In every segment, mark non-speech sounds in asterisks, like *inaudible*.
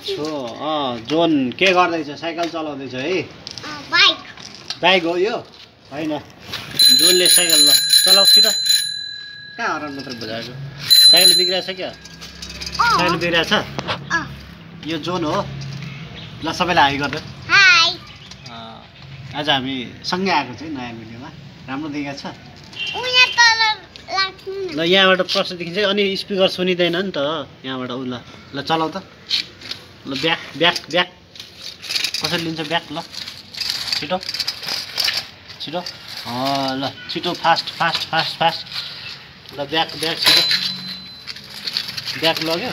छु। अँ जोन के गर्दैछ? साइकल चलाउँदैछ है? बाइक। बाइक हो यो? होइन। जोनले साइकल ल। चलाउ छिटो कहाँ हरान मात्र बजाएको साइकल बिग्रिएको छ क्या? साइकल बिग्रिएको छ? यो जोन हो? ल सबैलाई हाई गर्दै। अँ, आज हामी सँगै आएको चाहिँ नयाँ भिडियोमा। राम्रो देखाएको छ? ल यहाँबाट प्रश्न देखिन्छ। अनि स्पिकर सुनिँदैन नि त। यहाँबाट उ ल ल चलाउ त। ल ब्याक ब्याक ब्याक। कसरी लिन्छ ब्याक ल। छिटो। छिटो। ल छिटो फास्ट फास्ट फास्ट फास्ट। ल ब्याक ब्याक छिटो। ब्याक लग्यो?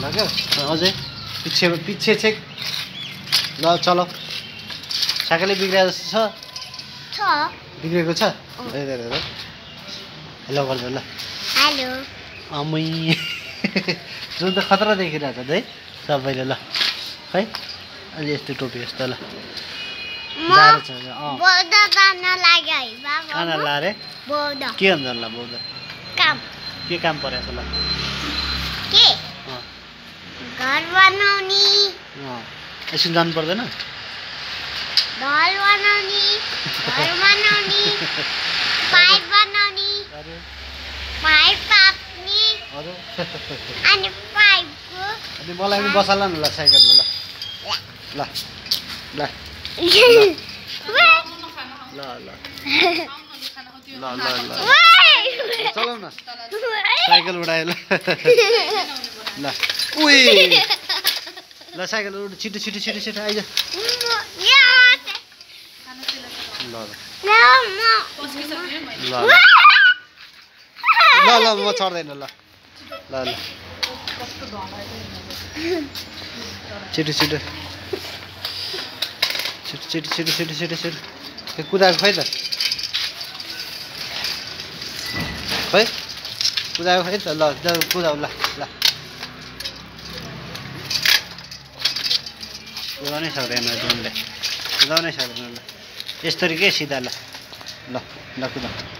लाग्यो। अझै। पछि पछि चेक ल चलाउ साइकलै बिग्रिएको जस्तो छ। बिग्रेको छ? हेलो गर्दा ल हेलो। अमै जुन त खतरा देखिरहेको छ है सबैले ल। है अहिले यस्तो टोपी यस्तो ल। के हुन्छ ल। बौद्ध के काम। परेको छ ल। घर बनाउने। एकछिन जानु पर्दैन। ढल बनाउने घर बनाउने। *laughs* पाइप बनाउने। अनि मलाई पनि बसाल न ल साइकलमा ल। ल ल ल ल ल ल चलाउ न साइकल उडाए ल। ल ल साइकल उड छिटो छिटो छिटो छिटो आइज। ल ल। ल म चढ्दैन ल। ल ल। छिटो छिटो। छिटो छिटो छिटो छिटो छिटो छिटो। कुदाएको खै त? खै? कुदाएको खै त? ल कुदाऊ ल ल। कुदाउनै सक्दैन जुनले। कुदाउनै सक्दैन ल यसरी के सिधा ल। ल ल कुदाऊ